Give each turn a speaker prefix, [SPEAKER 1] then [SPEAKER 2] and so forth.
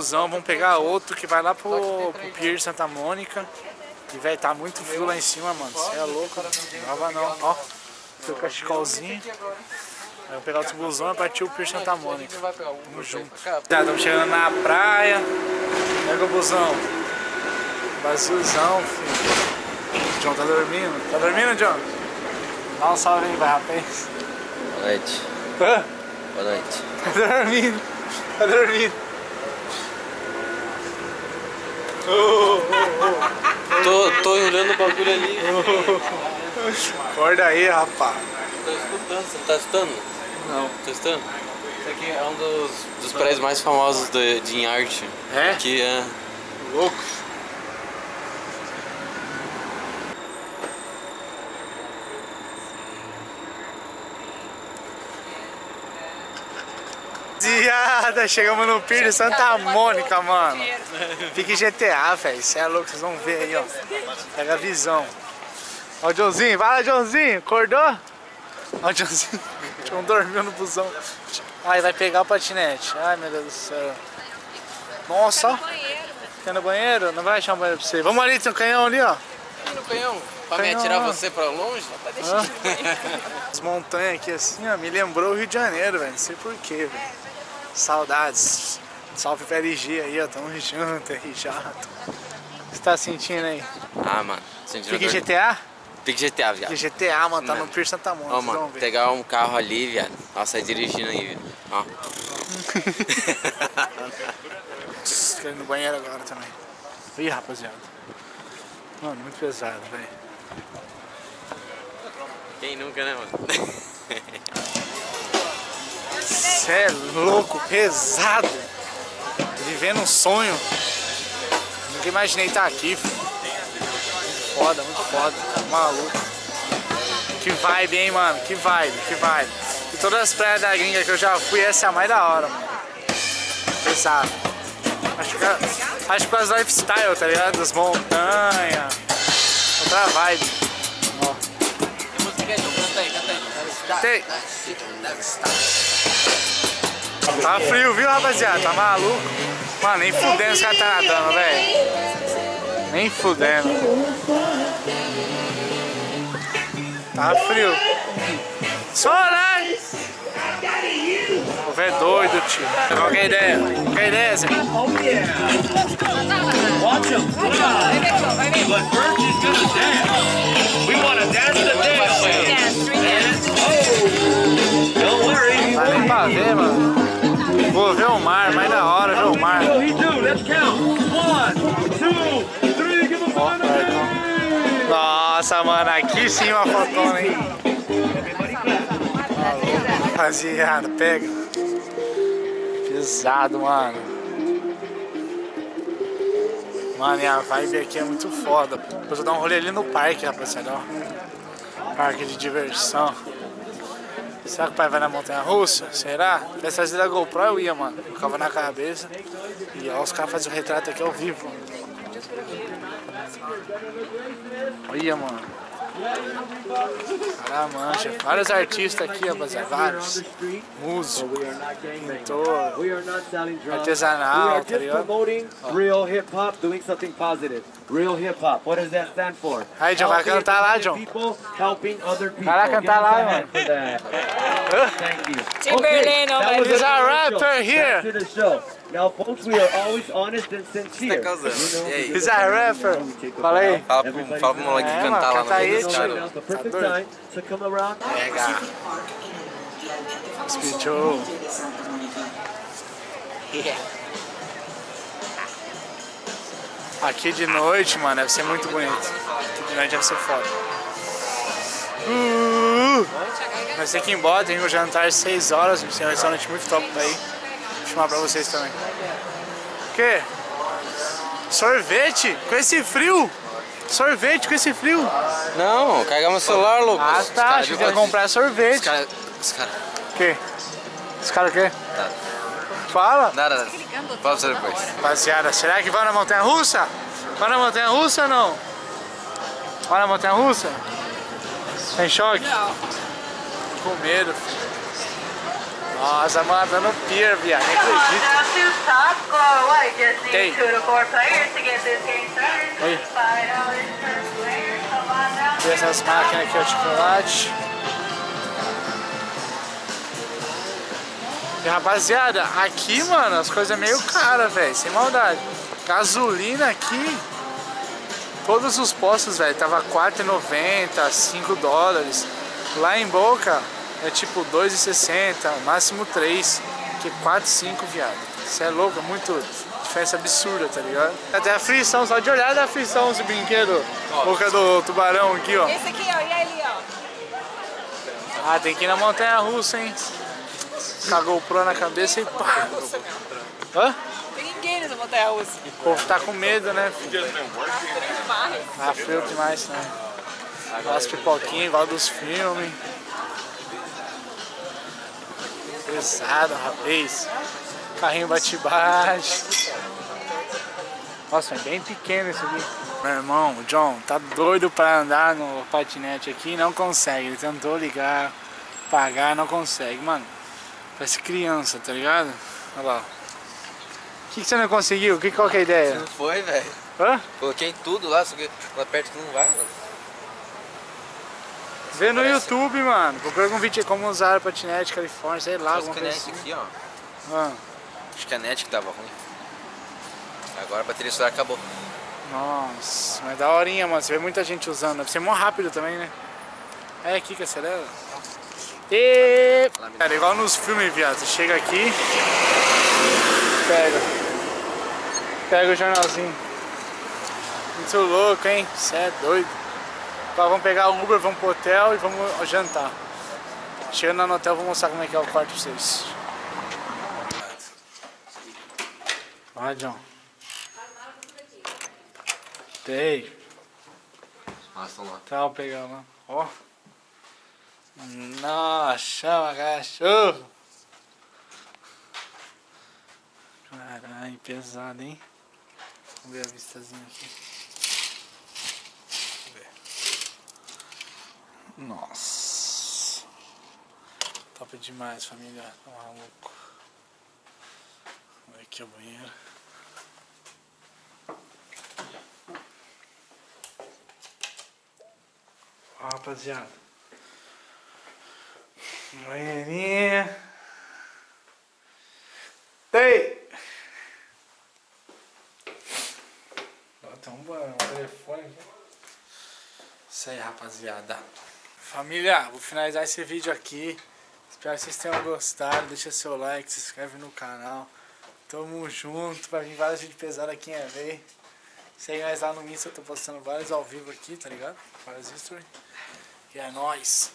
[SPEAKER 1] busão, vamos pegar outro que vai lá pro, pro Pier Santa Mônica. E vai tá muito frio lá em cima, mano. Você é louco. Não vai não. Ó, o cachecolzinho. Aí vamos pegar outro busão e partir o Pier Santa Mônica. Tamo junto. Já estamos chegando na praia. Pega o busão. Vaziozão, filho. John tá dormindo. Tá dormindo, John? Dá um salve aí, vai, rapaz.
[SPEAKER 2] Boa noite.
[SPEAKER 1] Hã?
[SPEAKER 2] Boa noite.
[SPEAKER 1] Tá dormindo. Tá dormindo.
[SPEAKER 2] Tô, tô olhando o bagulho ali.
[SPEAKER 1] Acorda aí, rapaz.
[SPEAKER 2] Tô escutando, você tá escutando?
[SPEAKER 1] Não.
[SPEAKER 2] Tá escutando? Isso aqui é um dos, dos prédios mais famosos de, de em arte.
[SPEAKER 1] É?
[SPEAKER 2] Que é.
[SPEAKER 1] Louco. Rapaziada, chegamos no Pier de Santa Mônica, mano. Fique GTA, velho. Você é louco, vocês vão ver aí, ó. Pega a visão. Ó o Joãozinho, vai lá, Joãozinho. Acordou? Ó o Joãozinho. João dormiu no busão. Ai, vai pegar o patinete. Ai, meu Deus do céu. Nossa, ó. Quer no banheiro? Não vai achar um banheiro pra você. Vamos ali, tem um canhão ali, ó.
[SPEAKER 2] Aqui no canhão. Pra me
[SPEAKER 1] Canhão.
[SPEAKER 2] atirar você pra longe? Tá deixando.
[SPEAKER 1] As montanhas aqui assim, ó, me lembrou o Rio de Janeiro, velho. Não sei porquê, velho. Saudades. Salve pra LG aí, ó. Tamo junto, RJ. O que você tá sentindo aí?
[SPEAKER 2] Ah, mano. Sentindo
[SPEAKER 1] Pique
[SPEAKER 2] dor.
[SPEAKER 1] GTA?
[SPEAKER 2] Pique GTA, viado.
[SPEAKER 1] Pique GTA, mano. Tá
[SPEAKER 2] Mano.
[SPEAKER 1] no Pier Santa Mônica.
[SPEAKER 2] Ó, mano, pegar um carro ali, viado. Nossa, sai dirigindo aí, viado. Ó.
[SPEAKER 1] Quero ir no banheiro agora também. Ih, rapaziada. Mano, muito pesado, velho.
[SPEAKER 2] Quem nunca, né, mano?
[SPEAKER 1] Cê é louco, pesado. Vivendo um sonho. Nunca imaginei estar aqui, filho. Muito foda, muito foda. Maluco. Que vibe, hein, mano? Que vibe, que vibe. E todas as praias da gringa que eu já fui, essa é a mais da hora, mano. Pesado. Acho que, acho que causa do lifestyle, tá ligado? Das montanhas. Outra vibe. Ó.
[SPEAKER 2] Canta aí, canta aí.
[SPEAKER 1] Tem. Tá frio, viu, rapaziada? Tá maluco? Mano, nem fudendo os caras tá nadando, velho. Nem fudendo. Tá frio. Solar! O velho é doido, tio. Qual que é a ideia? Qual que é a ideia, Zé?
[SPEAKER 3] Watch him. But first he's gonna dance. We wanna dance the dance. Don't worry.
[SPEAKER 1] Vai nem pra ver, mano. Vou ver o mar, mais da hora ver o mar. Nossa, mano, aqui sim uma fotona, hein? Rapaziada, pega. Pesado, mano. Mano, e a vibe aqui é muito foda. Depois eu dar um rolê ali no parque, rapaziada, ó. Parque de diversão. Será que o pai vai na montanha russa? Será? Se tivesse trazido a GoPro eu ia, mano. Ficava na cabeça. E ó, os caras fazem o retrato aqui ao vivo. Olha, mano. Cara, mancha. Vários artistas aqui, rapaziada. Vários. Músico, pintor,
[SPEAKER 4] We are not selling drugs. We
[SPEAKER 1] artesanal,
[SPEAKER 4] are
[SPEAKER 1] tá
[SPEAKER 4] just
[SPEAKER 1] ligado?
[SPEAKER 4] promoting real hip hop, doing something positive. Real hip hop. What does that stand for?
[SPEAKER 1] Aí, John, vai cantar lá, John.
[SPEAKER 4] People helping other people.
[SPEAKER 1] Vai cantar lá, mano.
[SPEAKER 4] that. Thank you.
[SPEAKER 5] Timberlane,
[SPEAKER 4] that
[SPEAKER 5] oh my
[SPEAKER 4] was
[SPEAKER 1] a rapper
[SPEAKER 4] show.
[SPEAKER 1] here.
[SPEAKER 4] Now, folks, we are always honest and sincere.
[SPEAKER 2] Tá causando. E aí?
[SPEAKER 4] because
[SPEAKER 1] He's a rapper. Fala aí.
[SPEAKER 2] Fala pro, fala pro moleque
[SPEAKER 1] É,
[SPEAKER 2] cantar
[SPEAKER 1] mano,
[SPEAKER 2] lá no meio dos
[SPEAKER 1] tio.
[SPEAKER 2] caras.
[SPEAKER 1] Pega. Speed show. Aqui de noite, mano, deve ser muito bonito. Aqui de noite deve ser foda. Uh, nós temos que ir embora, tem um jantar às 6 horas, tem um restaurante muito top pra chamar pra vocês também. O quê? Sorvete? Com esse frio? Sorvete com esse frio?
[SPEAKER 2] Não, carregar meu celular, louco.
[SPEAKER 1] Ah
[SPEAKER 2] Os
[SPEAKER 1] tá,
[SPEAKER 2] caras
[SPEAKER 1] achei que ia
[SPEAKER 2] que-
[SPEAKER 1] comprar
[SPEAKER 2] Os
[SPEAKER 1] sorvete.
[SPEAKER 2] caras. Os caras.
[SPEAKER 1] O quê? Esse cara o quê?
[SPEAKER 2] Tá.
[SPEAKER 1] Fala.
[SPEAKER 2] Nada, nada. Fala pra você depois.
[SPEAKER 1] Rapaziada, será que vai na montanha russa? Vai na montanha russa ou não? Vai na montanha russa? Tá em choque? Não. Com medo. Nossa, mano, no pier, viado. Nem acredito. Oi.
[SPEAKER 5] Per player. Come on down.
[SPEAKER 1] Ver essas máquinas aqui, ó, de chocolate. E rapaziada, aqui, mano, as coisas meio caras, velho, sem maldade. Gasolina aqui, todos os postos, velho, tava 4,90, 5 dólares. Lá em Boca é tipo 2,60, máximo 3, que 4, 5, viado. Isso é louco, é muito diferença absurda, tá ligado? Até a frição, só de olhar da frição esse brinquedo, boca do tubarão aqui, ó.
[SPEAKER 6] Esse aqui, ó, e ali, ó.
[SPEAKER 1] Ah, tem que ir na montanha russa, hein? Cagou o pro na cabeça e pá. Hã?
[SPEAKER 6] Tem ninguém nessa montanha russa.
[SPEAKER 1] O povo tá com medo, né? filho?
[SPEAKER 6] Tá frio demais.
[SPEAKER 1] Ah, frio demais, né? As pipoquinhas igual dos filmes. Pesado, rapaz. Carrinho bate-bate. Nossa, é bem pequeno esse aqui. Meu irmão, o John, tá doido pra andar no patinete aqui e não consegue. Ele tentou ligar, pagar, não consegue. Mano, parece criança, tá ligado? Olha lá. O que, que você não conseguiu? Que, qual que é a ideia?
[SPEAKER 2] Não foi, velho.
[SPEAKER 1] Hã?
[SPEAKER 2] Coloquei em tudo lá, só que lá perto que não vai, mano.
[SPEAKER 1] Vê no
[SPEAKER 2] Parece-
[SPEAKER 1] YouTube, mano. Procura algum vídeo como usar patinete Califórnia, sei lá, alguma coisa assim.
[SPEAKER 2] aqui, ó.
[SPEAKER 1] Ah,
[SPEAKER 2] Acho que a net que tava ruim. Agora a bateria solar acabou.
[SPEAKER 1] nossa, mas da horinha, mano. Você vê muita gente usando. Deve ser mó rápido também, né? É aqui que acelera. E... Cara, igual nos filmes, viado. Você chega aqui, pega. Pega o jornalzinho. Muito louco, hein? Você é doido. Agora vamos pegar o Uber, vamos pro hotel e vamos jantar. Chegando no hotel, vou mostrar como é que é o quarto pra vocês. Vai, John. Tem.
[SPEAKER 2] Estão lá.
[SPEAKER 1] Tá, vou pegar lá. Ó. Nossa, chama cachorro. Caralho, pesado, hein? Vamos ver a vistazinha aqui. Vamos ver. Nossa. Top demais, família. Tá maluco. Olha aqui o banheiro. Ó, rapaziada. Banheirinha. Tem! Ó, tem um, um telefone aqui. Isso aí, rapaziada. Família, vou finalizar esse vídeo aqui. Espero que vocês tenham gostado. Deixa seu like, se inscreve no canal. Tamo junto. Vai vir vários vídeos pesados aqui em EV. Segue nós lá no Insta, eu tô postando vários ao vivo aqui, tá ligado? Vários history. E é nóis.